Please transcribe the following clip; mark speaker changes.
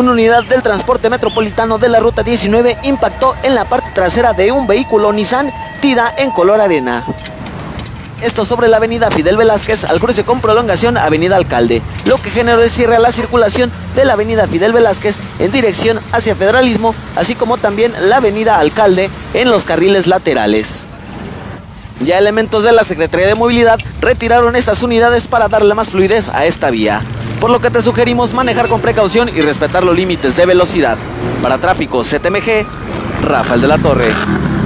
Speaker 1: Una unidad del transporte metropolitano de la ruta 19 impactó en la parte trasera de un vehículo Nissan Tida en color arena. Esto sobre la avenida Fidel Velázquez al cruce con prolongación Avenida Alcalde, lo que generó el cierre a la circulación de la avenida Fidel Velázquez en dirección hacia Federalismo, así como también la avenida Alcalde en los carriles laterales. Ya elementos de la Secretaría de Movilidad retiraron estas unidades para darle más fluidez a esta vía, por lo que te sugerimos manejar con precaución y respetar los límites de velocidad. Para tráfico CTMG, Rafael de la Torre.